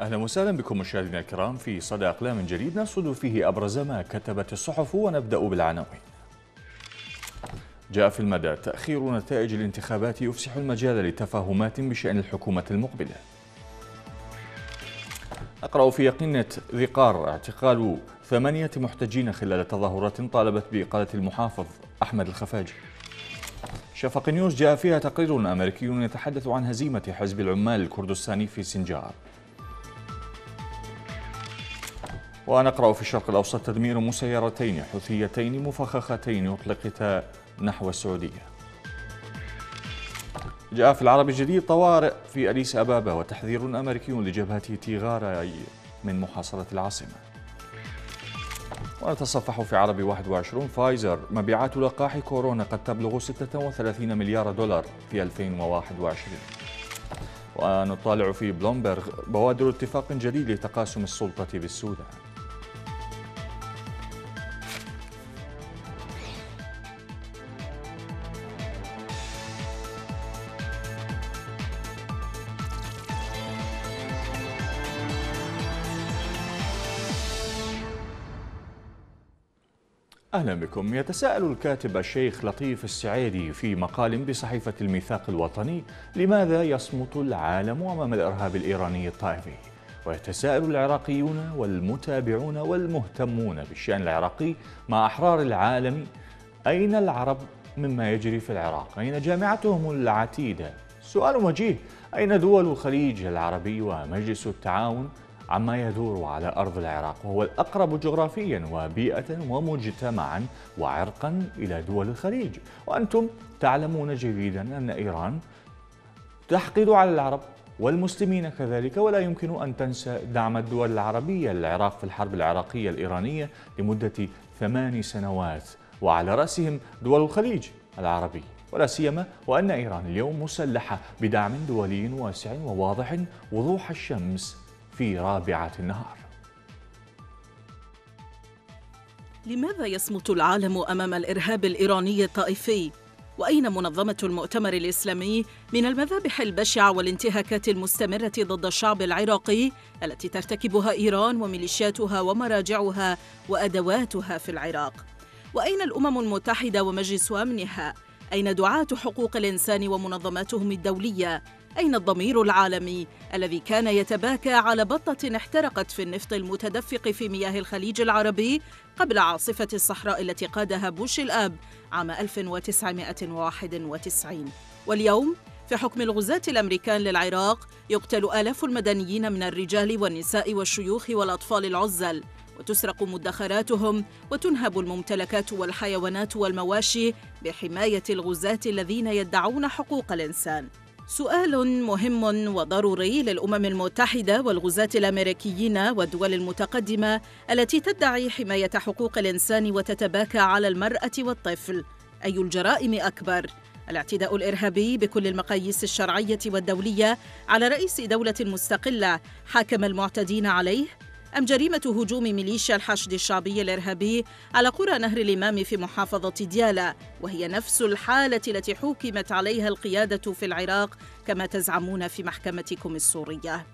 أهلا وسهلا بكم مشاهدينا الكرام في صدى أقلام جديد نرصد فيه أبرز ما كتبت الصحف ونبدأ بالعناوين. جاء في المدى تأخير نتائج الانتخابات يفسح المجال لتفاهمات بشأن الحكومة المقبلة. أقرأ في يقينة ذقار اعتقال ثمانية محتجين خلال تظاهرات طالبت بإقالة المحافظ أحمد الخفاجي. شفق نيوز جاء فيها تقرير أمريكي يتحدث عن هزيمة حزب العمال الكردستاني في سنجار. ونقرأ في الشرق الأوسط تدمير مسيرتين حوثيتين مفخختين أطلقتا نحو السعودية. جاء في العرب الجديد طوارئ في أديس أبابا وتحذير أمريكي لجبهة تيغارا من محاصرة العاصمة. ونتصفح في عربي 21 فايزر مبيعات لقاح كورونا قد تبلغ 36 مليار دولار في 2021 ونطالع في بلومبرغ بوادر اتفاق جديد لتقاسم السلطة بالسودان. أهلا بكم. يتساءل الكاتب الشيخ لطيف السعيدي في مقال بصحيفة الميثاق الوطني لماذا يصمت العالم أمام الإرهاب الإيراني الطائفي ويتساءل العراقيون والمتابعون والمهتمون بالشأن العراقي مع أحرار العالم أين العرب مما يجري في العراق؟ أين جامعتهم العتيدة؟ سؤال وجيه. أين دول الخليج العربي ومجلس التعاون عما يدور على أرض العراق وهو الأقرب جغرافيا وبيئة ومجتمعا وعرقا إلى دول الخليج. وأنتم تعلمون جيدا أن إيران تحقد على العرب والمسلمين كذلك ولا يمكن أن تنسى دعم الدول العربية. للعراق في الحرب العراقية الإيرانية لمدة ثمان سنوات وعلى رأسهم دول الخليج العربي. ولا سيما وأن إيران اليوم مسلحة بدعم دولي واسع وواضح وضوح الشمس. في رابعة النهار لماذا يصمت العالم أمام الإرهاب الإيراني الطائفي؟ وأين منظمة المؤتمر الإسلامي من المذابح البشعة والانتهاكات المستمرة ضد الشعب العراقي التي ترتكبها إيران وميليشياتها ومراجعها وأدواتها في العراق؟ وأين الأمم المتحدة ومجلس أمنها؟ أين دعاة حقوق الإنسان ومنظماتهم الدولية؟ أين الضمير العالمي الذي كان يتباكى على بطة احترقت في النفط المتدفق في مياه الخليج العربي قبل عاصفة الصحراء التي قادها بوش الآب عام 1991 واليوم في حكم الغزاة الأمريكان للعراق يقتل آلاف المدنيين من الرجال والنساء والشيوخ والأطفال العزل وتسرق مدخراتهم وتنهب الممتلكات والحيوانات والمواشي بحماية الغزاة الذين يدعون حقوق الإنسان. سؤال مهم وضروري للأمم المتحدة والغزاة الأمريكيين والدول المتقدمة التي تدعي حماية حقوق الإنسان وتتباكى على المرأة والطفل. أي الجرائم أكبر؟ الاعتداء الإرهابي بكل المقاييس الشرعية والدولية على رئيس دولة مستقلة حاكم المعتدين عليه أم جريمة هجوم ميليشيا الحشد الشعبي الإرهابي على قرى نهر الإمام في محافظة ديالا وهي نفس الحالة التي حكمت عليها القيادة في العراق كما تزعمون في محكمتكم السورية.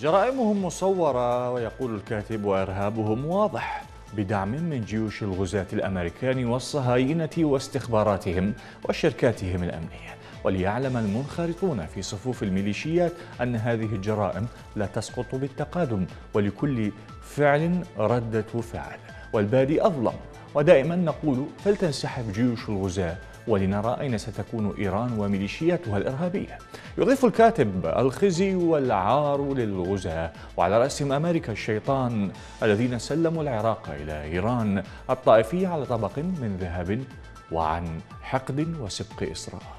جرائمهم مصورة ويقول الكاتب وإرهابهم واضح بدعم من جيوش الغزاة الأمريكان والصهاينة واستخباراتهم وشركاتهم الأمنية. وليعلم المنخرطون في صفوف الميليشيات أن هذه الجرائم لا تسقط بالتقادم ولكل فعل ردة فعل والبادي أظلم. ودائما نقول فلتنسحب جيوش الغزاة ولنرى أين ستكون إيران وميليشياتها الإرهابية. يضيف الكاتب الخزي والعار للغزاة وعلى رأسهم أمريكا الشيطان الذين سلموا العراق إلى إيران الطائفية على طبق من ذهب وعن حقد وسبق إصرار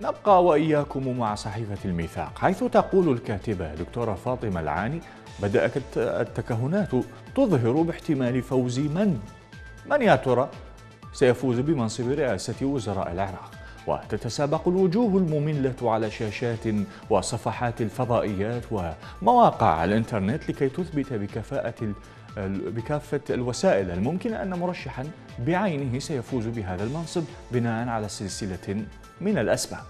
نبقى وإياكم مع صحيفة الميثاق حيث تقول الكاتبة دكتورة فاطمة العاني بدأت التكهنات تظهر باحتمال فوز من؟ من يا ترى سيفوز بمنصب رئاسة وزراء العراق وتتسابق الوجوه المملة على شاشات وصفحات الفضائيات ومواقع الإنترنت لكي تثبت بكفاءة بكافة الوسائل. الممكنة أن مرشحا بعينه سيفوز بهذا المنصب بناء على سلسلة من الأسباب.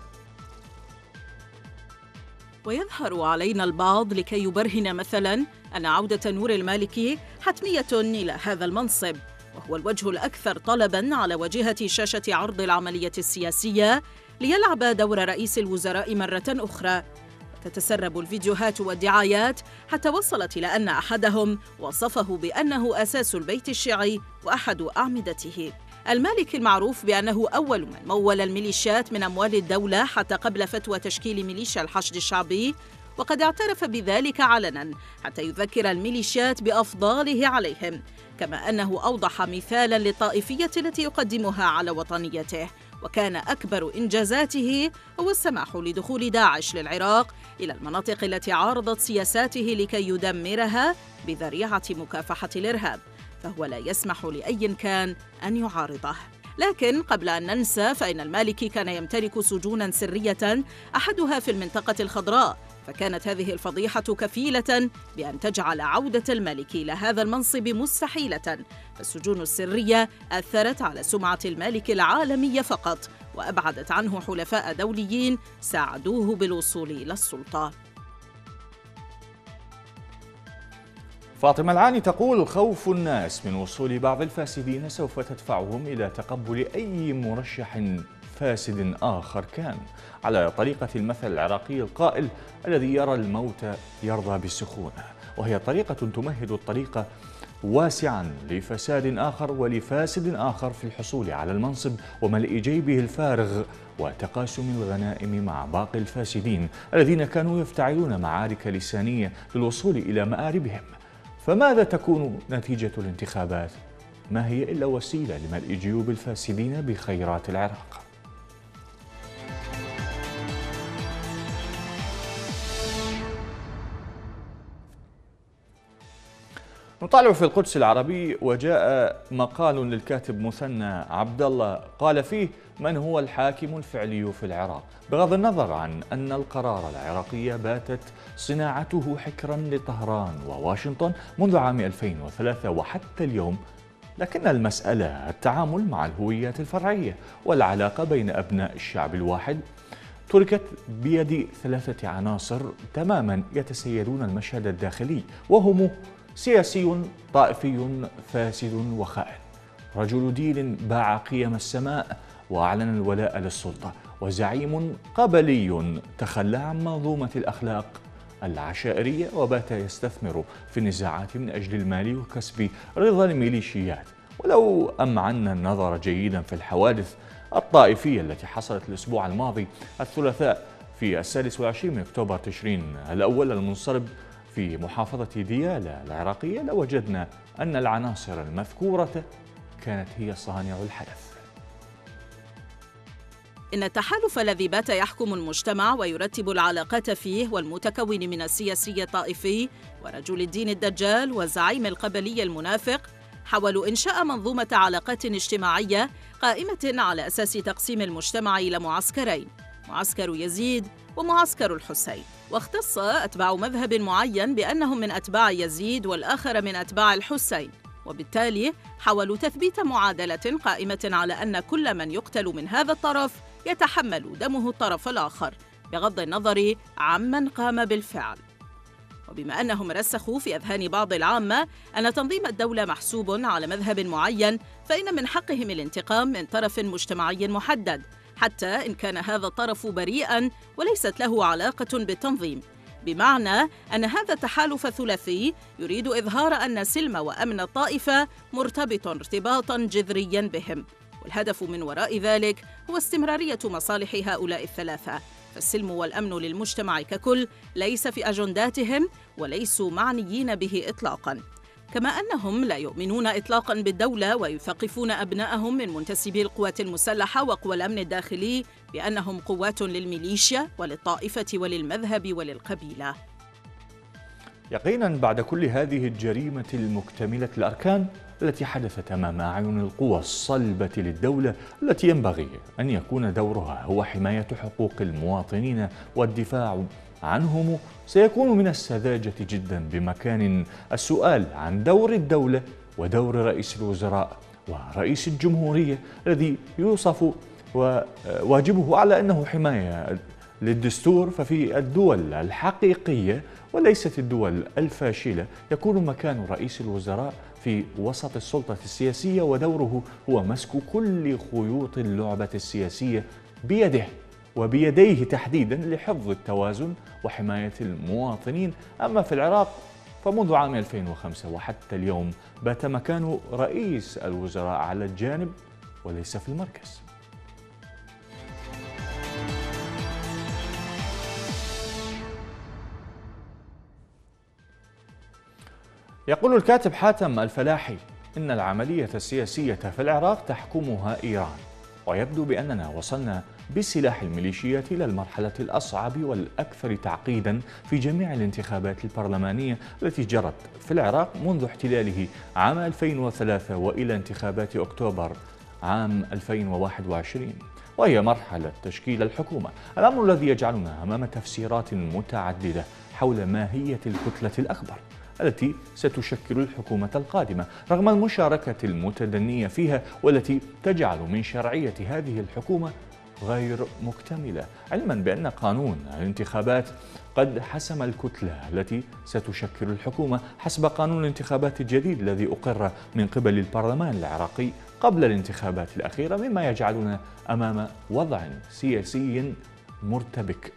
ويظهر علينا البعض لكي يبرهن مثلا أن عودة نور المالكي حتمية إلى هذا المنصب. وهو الوجه الأكثر طلبا على واجهة شاشة عرض العملية السياسية ليلعب دور رئيس الوزراء مرة أخرى. تتسرب الفيديوهات والدعايات حتى وصلت إلى أن أحدهم وصفه بأنه أساس البيت الشيعي وأحد أعمدته. المالكي المعروف بأنه أول من مول الميليشيات من أموال الدولة حتى قبل فتوى تشكيل ميليشيا الحشد الشعبي وقد اعترف بذلك علنا حتى يذكر الميليشيات بأفضاله عليهم كما أنه أوضح مثالا للطائفية التي يقدمها على وطنيته وكان أكبر إنجازاته هو السماح لدخول داعش للعراق إلى المناطق التي عارضت سياساته لكي يدمرها بذريعة مكافحة الإرهاب فهو لا يسمح لأي كان أن يعارضه. لكن قبل أن ننسى فإن المالكي كان يمتلك سجونا سرية أحدها في المنطقة الخضراء فكانت هذه الفضيحة كفيلة بأن تجعل عودة المالكي إلى هذا المنصب مستحيلة. فالسجون السرية أثرت على سمعة المالك العالمية فقط وأبعدت عنه حلفاء دوليين ساعدوه بالوصول إلى السلطة. فاطمة العاني تقول خوف الناس من وصول بعض الفاسدين سوف تدفعهم إلى تقبل أي مرشح فاسد آخر كان على طريقة المثل العراقي القائل الذي يرى الموت يرضى بالسخونة وهي طريقة تمهد الطريق واسعا لفساد آخر ولفاسد آخر في الحصول على المنصب وملء جيبه الفارغ وتقاسم الغنائم مع باقي الفاسدين الذين كانوا يفتعلون معارك لسانية للوصول إلى مآربهم فماذا تكون نتيجة الانتخابات؟ ما هي إلا وسيلة لملء جيوب الفاسدين بخيرات العراق نطالع في القدس العربي وجاء مقال للكاتب مثنى عبد الله قال فيه من هو الحاكم الفعلي في العراق؟ بغض النظر عن أن القرار العراقي باتت صناعته حكرا لطهران وواشنطن منذ عام 2003 وحتى اليوم لكن المسألة التعامل مع الهويات الفرعية والعلاقة بين أبناء الشعب الواحد تركت بيد ثلاثة عناصر تماما يتسيرون المشهد الداخلي وهم سياسي طائفي فاسد وخائن. رجل دين باع قيم السماء وأعلن الولاء للسلطة. وزعيم قبلي تخلى عن منظومة الأخلاق العشائرية وبات يستثمر في النزاعات من أجل المال وكسب رضا الميليشيات. ولو امعنا النظر جيدا في الحوادث الطائفية التي حصلت الأسبوع الماضي الثلاثاء في السادس والعشرين من أكتوبر تشرين الأول المنصرب في محافظة ديالى العراقية لوجدنا أن العناصر المذكورة كانت هي صانع الحدث. إن التحالف الذي بات يحكم المجتمع ويرتب العلاقات فيه والمتكون من السياسي الطائفي ورجل الدين الدجال والزعيم القبلي المنافق حاولوا إنشاء منظومة علاقات اجتماعية قائمة على أساس تقسيم المجتمع إلى معسكرين معسكر يزيد ومعسكر الحسين. واختص أتباع مذهب معين بأنهم من أتباع يزيد والآخر من أتباع الحسين. وبالتالي حاولوا تثبيت معادلة قائمة على أن كل من يقتل من هذا الطرف يتحمل دمه الطرف الآخر بغض النظر عمن قام بالفعل. وبما أنهم رسخوا في أذهان بعض العامة أن تنظيم الدولة محسوب على مذهب معين فإن من حقهم الانتقام من طرف مجتمعي محدد. حتى إن كان هذا الطرف بريئا وليست له علاقة بالتنظيم. بمعنى أن هذا التحالف الثلاثي يريد إظهار أن سلم وأمن الطائفة مرتبط ارتباطا جذريا بهم. والهدف من وراء ذلك هو استمرارية مصالح هؤلاء الثلاثة. فالسلم والأمن للمجتمع ككل ليس في أجنداتهم وليسوا معنيين به إطلاقاً. كما أنهم لا يؤمنون إطلاقا بالدولة ويثقفون أبنائهم من منتسبي القوات المسلحة وقوى الأمن الداخلي بأنهم قوات للميليشيا وللطائفة وللمذهب وللقبيلة. يقينا بعد كل هذه الجريمة المكتملة الأركان التي حدثت أمام أعين القوى الصلبة للدولة التي ينبغي أن يكون دورها هو حماية حقوق المواطنين والدفاع عنهم سيكون من السذاجة جدا بمكان السؤال عن دور الدولة ودور رئيس الوزراء ورئيس الجمهورية الذي يوصف وواجبه على أنه حماية للدستور. ففي الدول الحقيقية وليست الدول الفاشلة يكون مكان رئيس الوزراء في وسط السلطة السياسية ودوره هو مسك كل خيوط اللعبة السياسية بيده. وبيديه تحديدا لحفظ التوازن وحماية المواطنين. أما في العراق فمنذ عام 2005 وحتى اليوم بات مكان رئيس الوزراء على الجانب وليس في المركز. يقول الكاتب حاتم الفلاحي إن العملية السياسية في العراق تحكمها إيران. ويبدو بأننا وصلنا بسلاح الميليشيات إلى المرحلة الأصعب والأكثر تعقيدا في جميع الانتخابات البرلمانية التي جرت في العراق منذ احتلاله عام 2003 وإلى انتخابات أكتوبر عام 2021 وهي مرحلة تشكيل الحكومة الأمر الذي يجعلنا أمام تفسيرات متعددة حول ماهية الكتلة الأكبر. التي ستشكل الحكومة القادمة رغم المشاركة المتدنية فيها والتي تجعل من شرعية هذه الحكومة غير مكتملة علما بأن قانون الانتخابات قد حسم الكتلة التي ستشكل الحكومة حسب قانون الانتخابات الجديد الذي أقر من قبل البرلمان العراقي قبل الانتخابات الأخيرة مما يجعلنا أمام وضع سياسي مرتبك.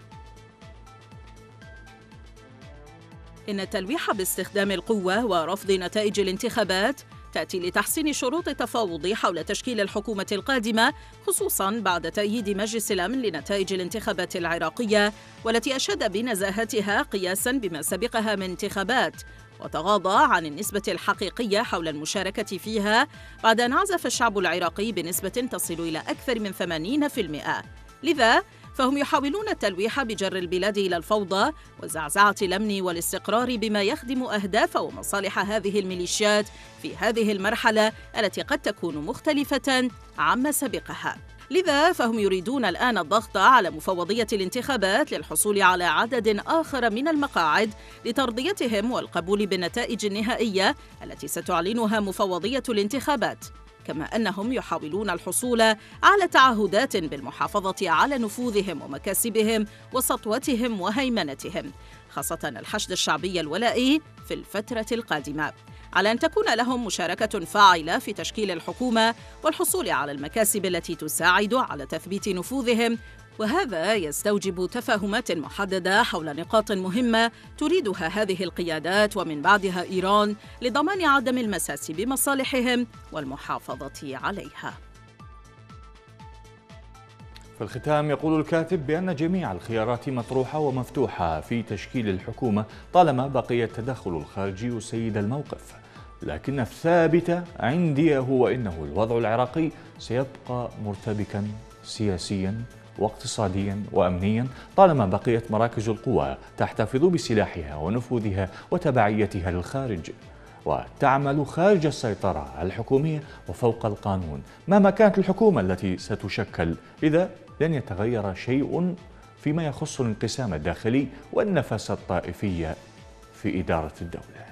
إن التلويح باستخدام القوة ورفض نتائج الانتخابات تأتي لتحسين شروط التفاوض حول تشكيل الحكومة القادمة خصوصا بعد تأييد مجلس الأمن لنتائج الانتخابات العراقية والتي أشاد بنزاهتها قياسا بما سبقها من انتخابات وتغاضى عن النسبة الحقيقية حول المشاركة فيها بعد أن عزف الشعب العراقي بنسبة تصل إلى أكثر من 80% لذا فهم يحاولون التلويح بجر البلاد إلى الفوضى وزعزعة الأمن والاستقرار بما يخدم أهداف ومصالح هذه الميليشيات في هذه المرحلة التي قد تكون مختلفة عما سبقها. لذا فهم يريدون الآن الضغط على مفوضية الانتخابات للحصول على عدد آخر من المقاعد لترضيتهم والقبول بالنتائج النهائية التي ستعلنها مفوضية الانتخابات. كما أنهم يحاولون الحصول على تعهدات بالمحافظة على نفوذهم ومكاسبهم وسطوتهم وهيمنتهم خاصة الحشد الشعبي الولائي في الفترة القادمة. على أن تكون لهم مشاركة فاعلة في تشكيل الحكومة والحصول على المكاسب التي تساعد على تثبيت نفوذهم وهذا يستوجب تفاهمات محددة حول نقاط مهمة تريدها هذه القيادات ومن بعدها إيران لضمان عدم المساس بمصالحهم والمحافظة عليها. في الختام يقول الكاتب بأن جميع الخيارات مطروحة ومفتوحة في تشكيل الحكومة طالما بقي التدخل الخارجي سيد الموقف. لكن الثابت عندي هو أنه الوضع العراقي سيبقى مرتبكا سياسيا واقتصاديا وامنيا طالما بقيت مراكز القوى تحتفظ بسلاحها ونفوذها وتبعيتها للخارج. وتعمل خارج السيطرة الحكومية وفوق القانون. مهما كانت الحكومة التي ستشكل؟ إذا لن يتغير شيء فيما يخص الانقسام الداخلي والنفس الطائفية في إدارة الدولة.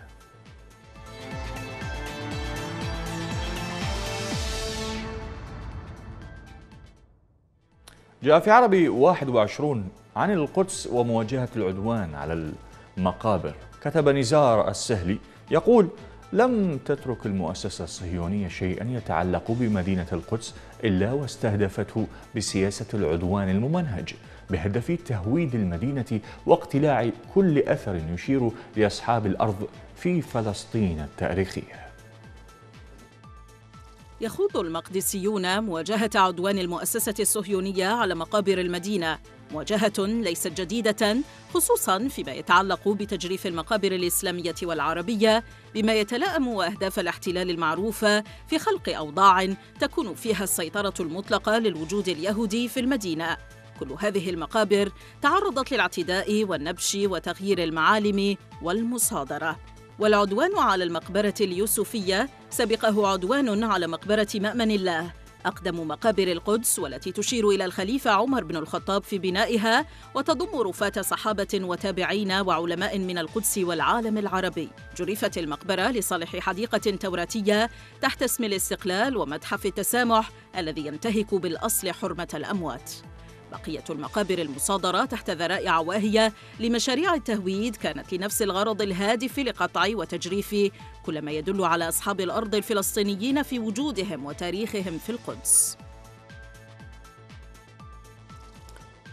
جاء في عربي 21 عن القدس ومواجهة العدوان على المقابر. كتب نزار السهلي يقول لم تترك المؤسسة الصهيونية شيئا يتعلق بمدينة القدس إلا واستهدفته بسياسة العدوان الممنهج بهدف تهويد المدينة واقتلاع كل أثر يشير لأصحاب الأرض في فلسطين التاريخية. يخوض المقدسيون مواجهة عدوان المؤسسة الصهيونية على مقابر المدينة. مواجهة ليست جديدة خصوصا فيما يتعلق بتجريف المقابر الإسلامية والعربية بما يتلائم أهداف الاحتلال المعروفة في خلق أوضاع تكون فيها السيطرة المطلقة للوجود اليهودي في المدينة. كل هذه المقابر تعرضت للاعتداء والنبش وتغيير المعالم والمصادرة. والعدوان على المقبرة اليوسفية سبقه عدوان على مقبرة مأمن الله. أقدم مقابر القدس والتي تشير إلى الخليفة عمر بن الخطاب في بنائها وتضم رفات صحابة وتابعين وعلماء من القدس والعالم العربي. جرفت المقبرة لصالح حديقة توراتية تحت اسم الاستقلال ومتحف التسامح الذي ينتهك بالأصل حرمة الأموات. بقية المقابر المصادرة تحت ذرائع واهية لمشاريع التهويد كانت لنفس الغرض الهادف لقطع وتجريف كل ما يدل على أصحاب الأرض الفلسطينيين في وجودهم وتاريخهم في القدس.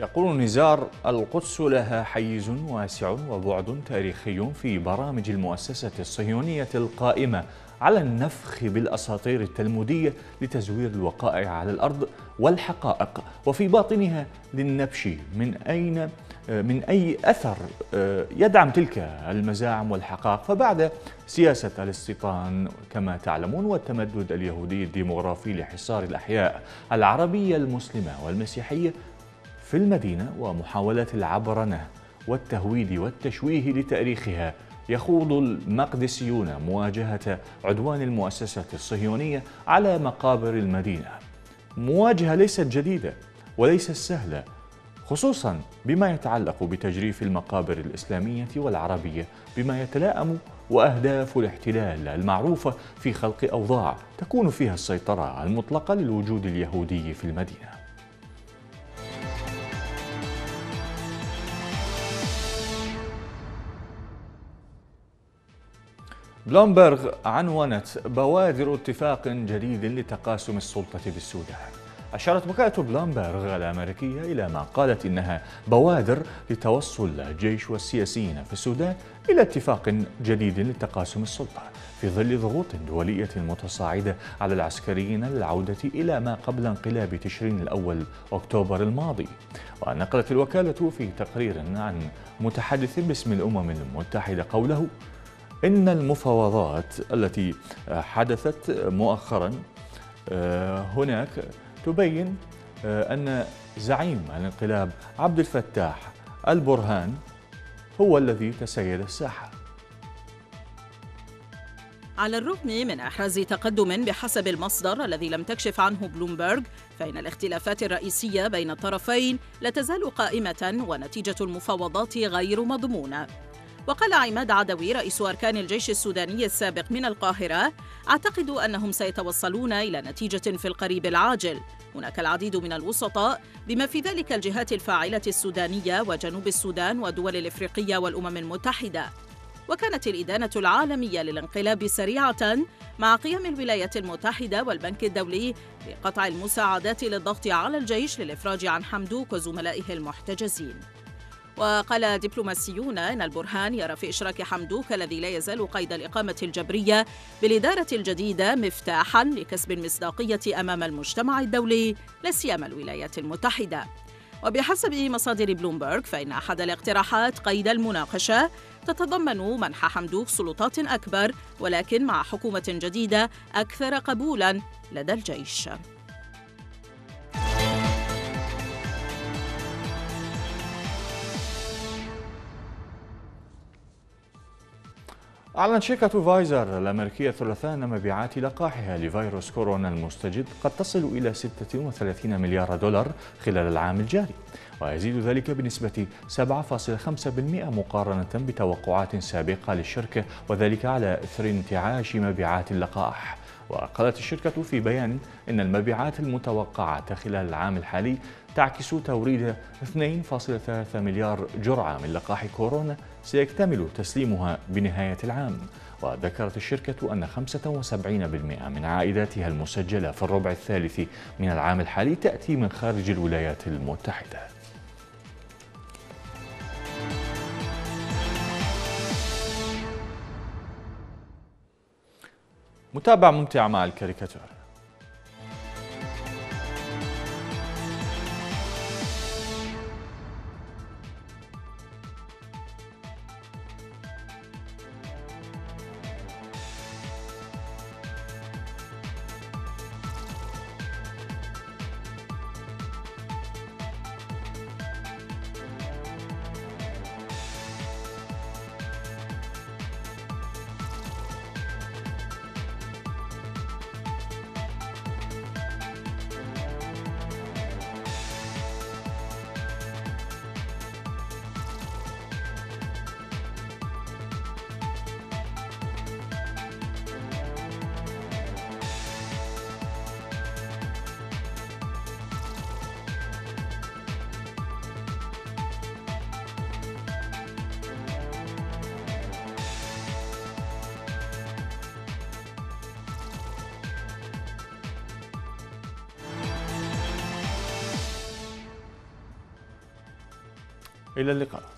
يقول نزار القدس لها حيز واسع وبعد تاريخي في برامج المؤسسة الصهيونية القائمة على النفخ بالأساطير التلمودية لتزوير الوقائع على الأرض والحقائق وفي باطنها للنبش من أين من أي أثر آه، يدعم تلك المزاعم والحقائق. فبعد سياسة الاستيطان كما تعلمون والتمدد اليهودي الديمغرافي لحصار الأحياء العربية المسلمة والمسيحية في المدينة ومحاولات العبرنة والتهويد والتشويه لتاريخها يخوض المقدسيون مواجهة عدوان المؤسسة الصهيونية على مقابر المدينة. مواجهة ليست جديدة وليست سهلة خصوصا بما يتعلق بتجريف المقابر الإسلامية والعربية بما يتلائم وأهداف الاحتلال المعروفة في خلق أوضاع تكون فيها السيطرة المطلقة للوجود اليهودي في المدينة. بلومبرغ عنونت بوادر اتفاق جديد لتقاسم السلطة بالسودان. أشارت وكالة بلومبرغ الأمريكية إلى ما قالت إنها بوادر لتوصل الجيش والسياسيين في السودان إلى اتفاق جديد لتقاسم السلطة في ظل ضغوط دولية متصاعدة على العسكريين للعودة إلى ما قبل انقلاب تشرين الأول أكتوبر الماضي. ونقلت الوكالة في تقرير عن متحدث باسم الأمم المتحدة قوله إن المفاوضات التي حدثت مؤخرا آه، هناك تبين آه، أن زعيم الانقلاب عبد الفتاح البرهان هو الذي تسيد الساحة. على الرغم من إحراز تقدم بحسب المصدر الذي لم تكشف عنه بلومبرغ فإن الاختلافات الرئيسية بين الطرفين لا تزال قائمة ونتيجة المفاوضات غير مضمونة. وقال عماد عدوي رئيس أركان الجيش السوداني السابق من القاهرة أعتقد أنهم سيتوصلون إلى نتيجة في القريب العاجل. هناك العديد من الوسطاء بما في ذلك الجهات الفاعلة السودانية وجنوب السودان والدول الإفريقية والأمم المتحدة. وكانت الإدانة العالمية للانقلاب سريعة مع قيام الولايات المتحدة والبنك الدولي بقطع المساعدات للضغط على الجيش للإفراج عن حمدوك وزملائه المحتجزين. وقال دبلوماسيون أن البرهان يرى في إشراك حمدوك الذي لا يزال قيد الإقامة الجبرية بالإدارة الجديدة مفتاحا لكسب المصداقية أمام المجتمع الدولي لا سيما الولايات المتحدة. وبحسب مصادر بلومبرغ فإن أحد الاقتراحات قيد المناقشة تتضمن منح حمدوك سلطات أكبر ولكن مع حكومة جديدة أكثر قبولا لدى الجيش. أعلن شركة فايزر الأمريكية الثلاثاء أن مبيعات لقاحها لفيروس كورونا المستجد قد تصل إلى 36 مليار دولار خلال العام الجاري ويزيد ذلك بنسبة 7.5% مقارنة بتوقعات سابقة للشركة وذلك على إثر انتعاش مبيعات اللقاح. وقالت الشركة في بيان إن المبيعات المتوقعة خلال العام الحالي تعكس توريد 2.3 مليار جرعة من لقاح كورونا سيكتمل تسليمها بنهاية العام وذكرت الشركة أن 75% من عائداتها المسجلة في الربع الثالث من العام الحالي تأتي من خارج الولايات المتحدة. متابعة ممتعة مع الكاريكاتور. إلى اللقاء.